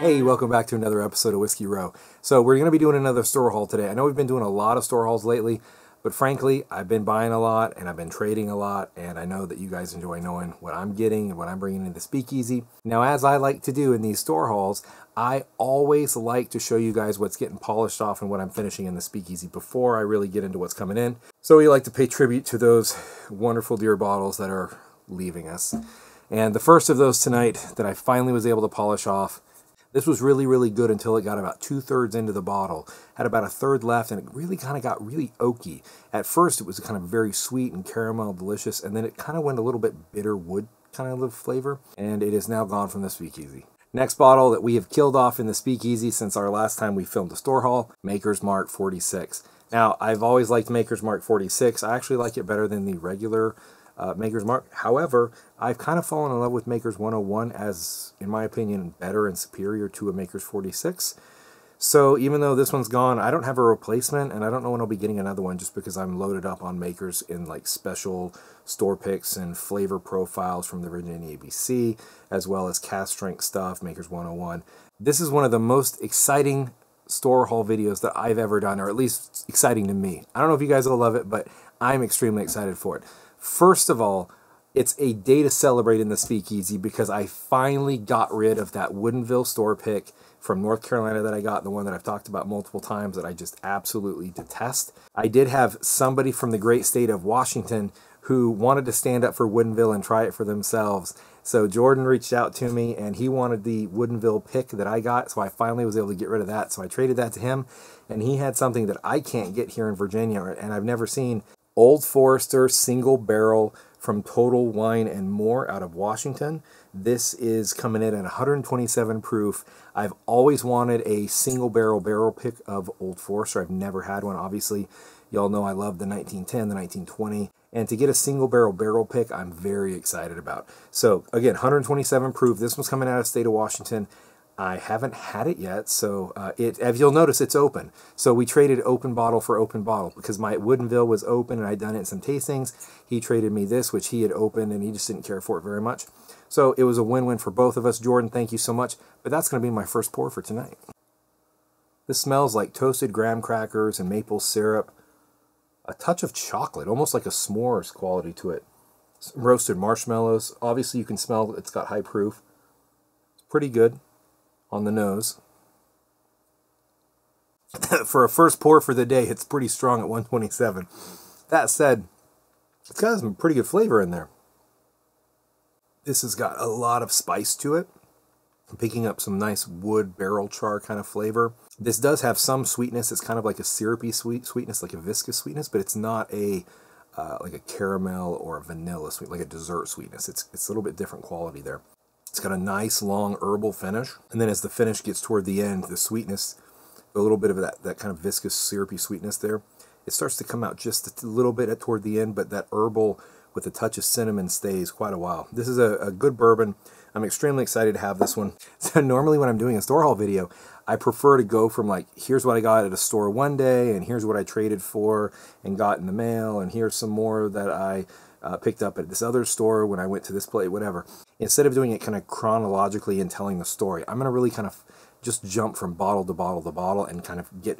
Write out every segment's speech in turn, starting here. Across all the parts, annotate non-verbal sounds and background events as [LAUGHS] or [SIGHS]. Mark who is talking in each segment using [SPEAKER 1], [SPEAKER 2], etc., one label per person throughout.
[SPEAKER 1] Hey, welcome back to another episode of Whiskey Row. So, we're going to be doing another store haul today. I know we've been doing a lot of store hauls lately, but frankly, I've been buying a lot and I've been trading a lot, and I know that you guys enjoy knowing what I'm getting and what I'm bringing into the Speakeasy. Now, as I like to do in these store hauls, I always like to show you guys what's getting polished off and what I'm finishing in the Speakeasy before I really get into what's coming in. So, we like to pay tribute to those wonderful dear bottles that are leaving us. And the first of those tonight that I finally was able to polish off this was really, really good until it got about two thirds into the bottle. Had about a third left, and it really kind of got really oaky. At first, it was kind of very sweet and caramel, delicious, and then it kind of went a little bit bitter wood kind of flavor, and it is now gone from the speakeasy. Next bottle that we have killed off in the speakeasy since our last time we filmed a store haul, Maker's Mark 46. Now, I've always liked Maker's Mark 46. I actually like it better than the regular uh, Maker's Mark. However, I've kind of fallen in love with Maker's 101 as, in my opinion, better and superior to a Maker's 46. So even though this one's gone, I don't have a replacement, and I don't know when I'll be getting another one just because I'm loaded up on Makers in like special store picks and flavor profiles from the Virginia ABC, as well as cask strength stuff, Makers 101. This is one of the most exciting store haul videos that I've ever done, or at least exciting to me. I don't know if you guys will love it, but I'm extremely excited for it. First of all, it's a day to celebrate in the speakeasy because I finally got rid of that Woodinville store pick from North Carolina that I got, the one that I've talked about multiple times that I just absolutely detest. I did have somebody from the great state of Washington who wanted to stand up for Woodinville and try it for themselves. So Jordan reached out to me and he wanted the Woodinville pick that I got, so I finally was able to get rid of that. So I traded that to him and he had something that I can't get here in Virginia and I've never seen Old Forester single barrel from Total Wine and More out of Washington. This is coming in at 127 proof. I've always wanted a single barrel barrel pick of Old Forester. I've never had one. Obviously, y'all know I love the 1910, the 1920. And to get a single barrel barrel pick, I'm very excited about. So again, 127 proof. This one's coming out of state of Washington. I haven't had it yet, so uh, it. As you'll notice, it's open. So we traded open bottle for open bottle because my Woodinville was open and I'd done it in some tastings. He traded me this, which he had opened, and he just didn't care for it very much. So it was a win-win for both of us. Jordan, thank you so much. But that's going to be my first pour for tonight. This smells like toasted graham crackers and maple syrup. A touch of chocolate, almost like a s'mores quality to it. Some roasted marshmallows. Obviously, you can smell it's got high proof. It's pretty good on the nose. [LAUGHS] for a first pour for the day, it's pretty strong at 127. That said, it's got some pretty good flavor in there. This has got a lot of spice to it. I'm picking up some nice wood barrel char kind of flavor. This does have some sweetness. It's kind of like a syrupy sweet sweetness, like a viscous sweetness, but it's not a uh, like a caramel or a vanilla sweet, like a dessert sweetness. It's it's a little bit different quality there. It's got a nice long herbal finish. And then as the finish gets toward the end, the sweetness, a little bit of that, that kind of viscous syrupy sweetness there, it starts to come out just a little bit at toward the end, but that herbal with a touch of cinnamon stays quite a while. This is a, a good bourbon. I'm extremely excited to have this one. [LAUGHS] So normally when I'm doing a store haul video, I prefer to go from like, here's what I got at a store one day, and here's what I traded for and got in the mail, and here's some more that I uh, picked up at this other store when I went to this place, whatever. Instead of doing it kind of chronologically and telling the story, I'm going to really kind of just jump from bottle to bottle to bottle and kind of get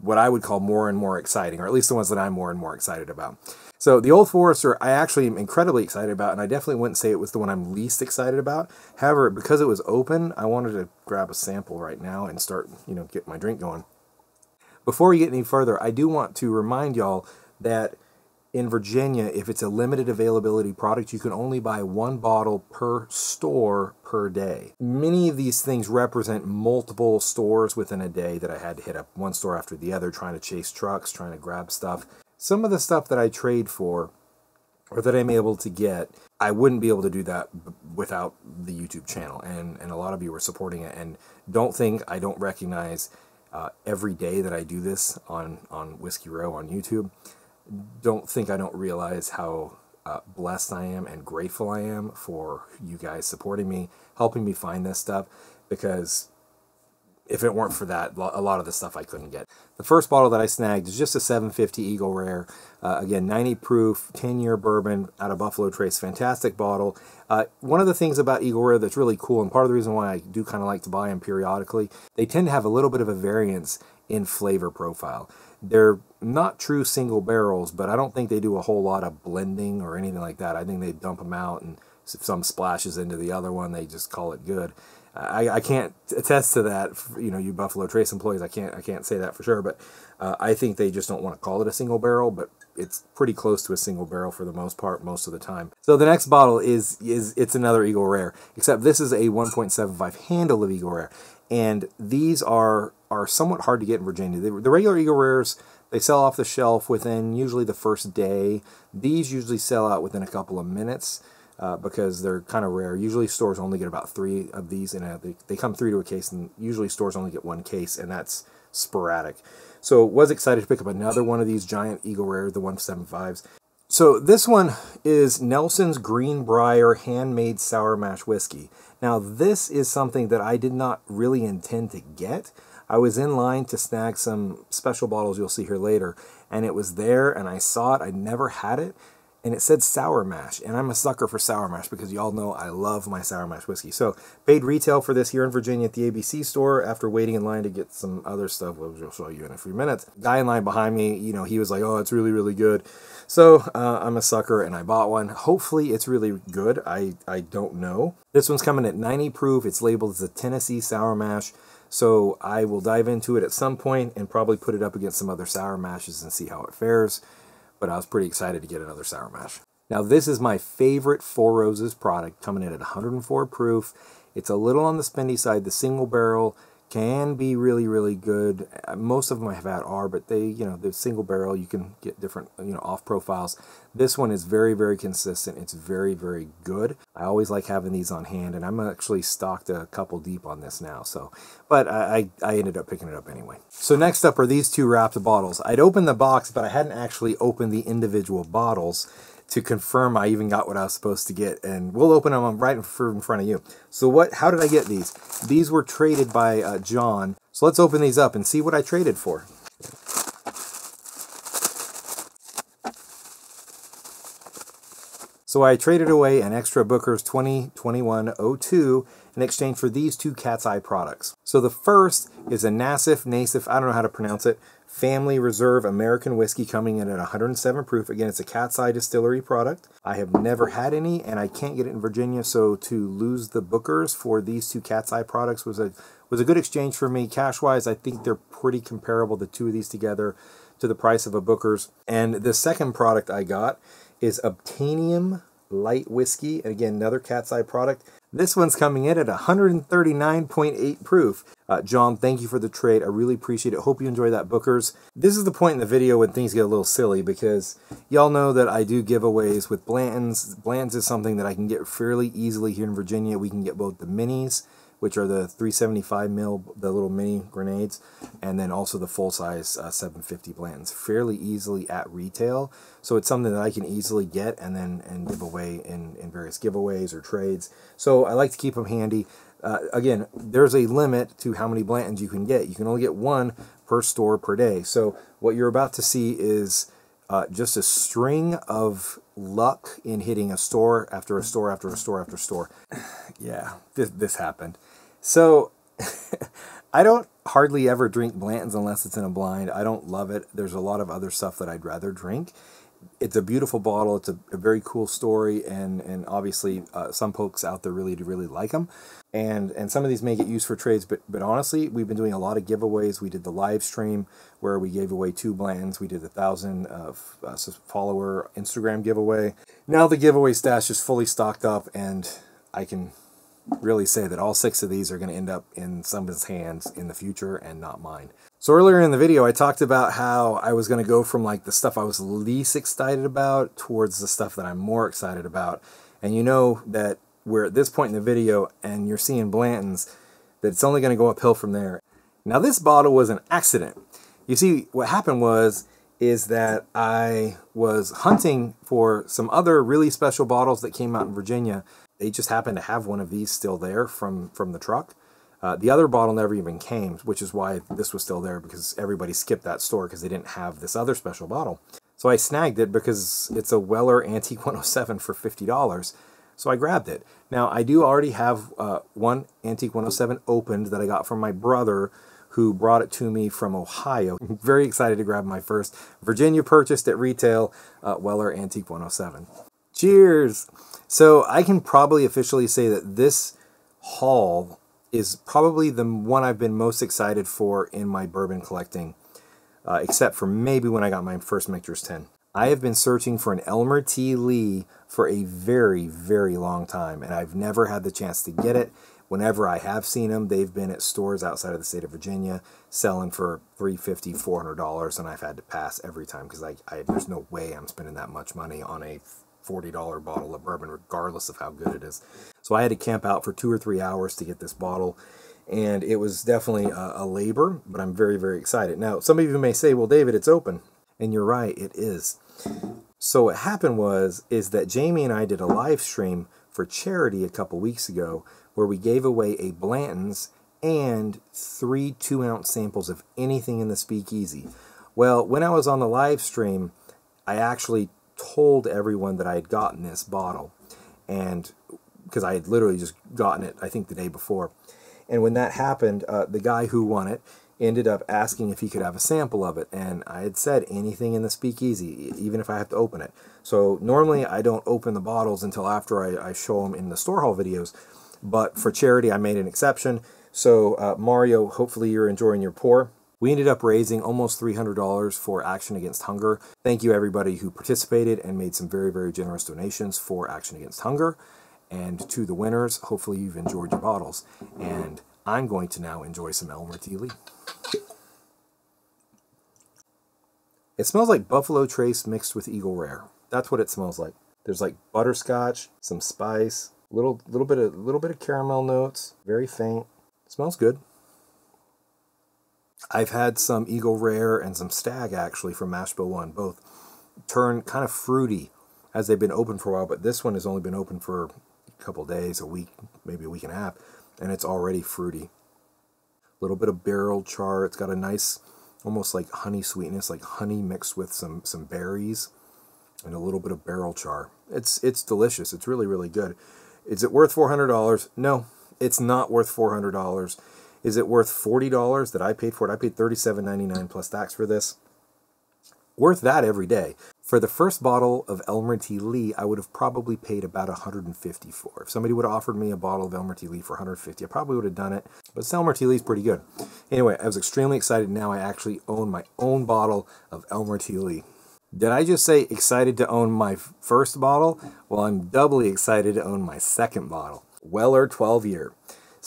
[SPEAKER 1] what I would call more and more exciting, or at least the ones that I'm more and more excited about. So the Old Forester, I actually am incredibly excited about, and I definitely wouldn't say it was the one I'm least excited about. However, because it was open, I wanted to grab a sample right now and start, you know, get my drink going. Before we get any further, I do want to remind y'all that in Virginia, if it's a limited availability product, you can only buy one bottle per store per day. Many of these things represent multiple stores within a day that I had to hit up one store after the other, trying to chase trucks, trying to grab stuff. Some of the stuff that I trade for or that I'm able to get, I wouldn't be able to do that without the YouTube channel. And, and a lot of you are supporting it. And don't think I don't recognize uh, every day that I do this on, on Whiskey Row on YouTube don't think I don't realize how uh, blessed I am and grateful I am for you guys supporting me, helping me find this stuff, because if it weren't for that, a lot of the stuff I couldn't get. The first bottle that I snagged is just a 750 Eagle Rare. Uh, again, 90 proof, 10 year bourbon out of Buffalo Trace. Fantastic bottle. Uh, one of the things about Eagle Rare that's really cool, and part of the reason why I do kind of like to buy them periodically, they tend to have a little bit of a variance in flavor profile. They're not true single barrels, but I don't think they do a whole lot of blending or anything like that. I think they dump them out and if some splashes into the other one, they just call it good. I, I can't attest to that. You know, you Buffalo Trace employees, I can't I can't say that for sure. But uh, I think they just don't want to call it a single barrel, but it's pretty close to a single barrel for the most part, most of the time. So the next bottle is is it's another Eagle Rare, except this is a 1.75 handle of Eagle Rare, and these are are somewhat hard to get in Virginia. The, the regular Eagle Rares they sell off the shelf within usually the first day. These usually sell out within a couple of minutes uh, because they're kind of rare. Usually stores only get about three of these and they, they come three to a case and usually stores only get one case and that's sporadic. So was excited to pick up another one of these giant Eagle Rare, the 175s. So this one is Nelson's Greenbrier Handmade Sour Mash Whiskey. Now this is something that I did not really intend to get. I was in line to snag some special bottles you'll see here later and it was there and I saw it. I never had it and it said sour mash and i'm a sucker for sour mash because y'all know i love my sour mash whiskey. So paid retail for this here in virginia at the abc store after waiting in line to get some other stuff. Which i'll show you in a few minutes. Guy in line behind me you know he was like oh it's really really good. So uh, i'm a sucker and i bought one. Hopefully it's really good. I i don't know. This one's coming at 90 proof. It's labeled as a tennessee sour mash. So I will dive into it at some point and probably put it up against some other sour mashes and see how it fares but I was pretty excited to get another sour mash. Now this is my favorite Four Roses product, coming in at 104 proof. It's a little on the spendy side. The single barrel can be really, really good. Uh, most of them I have had are, but they, you know, the single barrel, you can get different, you know, off profiles. This one is very, very consistent. It's very, very good. I always like having these on hand, and I'm actually stocked a couple deep on this now. So, but I, I ended up picking it up anyway. So next up are these two wrapped bottles. I'd opened the box, but I hadn't actually opened the individual bottles to confirm I even got what I was supposed to get. And we'll open them right in front of you. So what? How did I get these? These were traded by uh, John. So let's open these up and see what I traded for. So I traded away an extra Booker's 2021-02 in exchange for these two Cat's Eye products. So the first is a Nassif, Nassif, I don't know how to pronounce it, Family Reserve American Whiskey coming in at 107 proof. Again, it's a Cat's Eye Distillery product. I have never had any, and I can't get it in Virginia, so to lose the Bookers for these two Cat's Eye products was a was a good exchange for me. Cash-wise, I think they're pretty comparable, the two of these together, to the price of a Booker's. And the second product I got is Obtainium Light Whiskey, and again, another Cat's Eye product. This one's coming in at 139.8 proof. Uh, John, thank you for the trade. I really appreciate it. Hope you enjoy that, Bookers. This is the point in the video when things get a little silly because y'all know that I do giveaways with Blanton's. Blanton's is something that I can get fairly easily here in Virginia. We can get both the minis which are the 375 mil, the little mini grenades, and then also the full size uh, 750 Blanton's fairly easily at retail. So it's something that I can easily get and then and give away in, in various giveaways or trades. So I like to keep them handy. Uh, again, there's a limit to how many Blantons you can get. You can only get one per store per day. So what you're about to see is uh, just a string of luck in hitting a store after a store after a store after store. [SIGHS] yeah, this, this happened. So [LAUGHS] I don't hardly ever drink Blanton's unless it's in a blind. I don't love it. There's a lot of other stuff that I'd rather drink. It's a beautiful bottle. It's a, a very cool story, and and obviously uh, some folks out there really do really like them, and and some of these may get used for trades. But but honestly, we've been doing a lot of giveaways. We did the live stream where we gave away two Blantons. We did a thousand uh, uh, follower Instagram giveaway. Now the giveaway stash is fully stocked up, and I can really say that all six of these are going to end up in somebody's hands in the future and not mine. So earlier in the video, I talked about how I was going to go from like the stuff I was least excited about towards the stuff that I'm more excited about. And you know that we're at this point in the video and you're seeing Blanton's, that it's only going to go uphill from there. Now this bottle was an accident. You see, what happened was, is that I was hunting for some other really special bottles that came out in Virginia they just happened to have one of these still there from from the truck. Uh, the other bottle never even came, which is why this was still there because everybody skipped that store because they didn't have this other special bottle. So I snagged it because it's a Weller Antique 107 for $50. So I grabbed it. Now, I do already have uh, one Antique 107 opened that I got from my brother who brought it to me from Ohio. I'm [LAUGHS] very excited to grab my first Virginia purchased at retail uh, Weller Antique 107. Cheers! So I can probably officially say that this haul is probably the one I've been most excited for in my bourbon collecting, uh, except for maybe when I got my first Michter's 10. I have been searching for an Elmer T. Lee for a very, very long time, and I've never had the chance to get it. Whenever I have seen them, they've been at stores outside of the state of Virginia selling for $350, $400, and I've had to pass every time because I, I, there's no way I'm spending that much money on a $40 bottle of bourbon, regardless of how good it is. So I had to camp out for two or three hours to get this bottle, and it was definitely a, a labor, but I'm very, very excited. Now, some of you may say, well, David, it's open. And you're right, it is. So what happened was, is that Jamie and I did a live stream for charity a couple weeks ago where we gave away a Blanton's and three two ounce samples of anything in the speakeasy. Well, when I was on the live stream, I actually told everyone that I had gotten this bottle, and because I had literally just gotten it, I think the day before. And when that happened, uh, the guy who won it ended up asking if he could have a sample of it, and I had said anything in the speakeasy, even if I have to open it. So normally I don't open the bottles until after I, I show them in the store haul videos, but for charity I made an exception. So uh, Mario, hopefully you're enjoying your pour. We ended up raising almost $300 for Action Against Hunger. Thank you everybody who participated and made some very, very generous donations for Action Against Hunger. And to the winners, hopefully you've enjoyed your bottles. And I'm going to now enjoy some Elmer T. Lee. It smells like Buffalo Trace mixed with Eagle Rare. That's what it smells like. There's like butterscotch, some spice, little little bit of little bit of caramel notes, very faint. It smells good. I've had some Eagle Rare and some Stag actually from Mash Bill 1. Both turn kind of fruity as they've been open for a while, but this one has only been open for a couple days, a week, maybe a week and a half, and it's already fruity. A little bit of barrel char. It's got a nice, almost like honey sweetness, like honey mixed with some some berries and a little bit of barrel char. It's it's delicious. It's really really good. Is it worth four hundred dollars? No, it's not worth four hundred dollars. Is it worth $40 that I paid for it? I paid $37.99 plus tax for this. Worth that every day. For the first bottle of Elmer T. Lee, I would have probably paid about 150 for. If somebody would have offered me a bottle of Elmer T. Lee for 150, I probably would have done it. But Elmer T. Lee's pretty good. Anyway, I was extremely excited. Now I actually own my own bottle of Elmer T. Lee. Did I just say excited to own my first bottle? Well, I'm doubly excited to own my second bottle. Weller 12 year.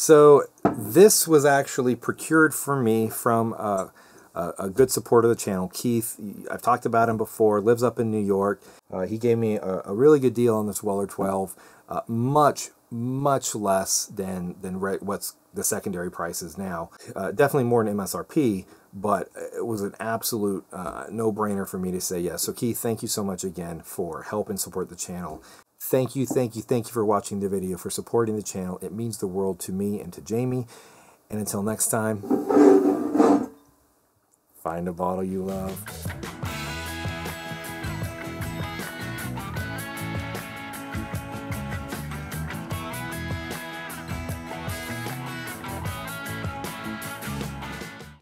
[SPEAKER 1] So this was actually procured for me from a, a, good supporter of the channel, Keith. I've talked about him before, lives up in New York. Uh, he gave me a, a, really good deal on this Weller 12, uh, much, much less than, than what's the secondary prices now. Uh, definitely more than MSRP, but it was an absolute uh, no-brainer for me to say yes. So Keith, thank you so much again for helping support the channel. Thank you, thank you, thank you for watching the video, for supporting the channel. It means the world to me and to Jamie. And until next time, find a bottle you love.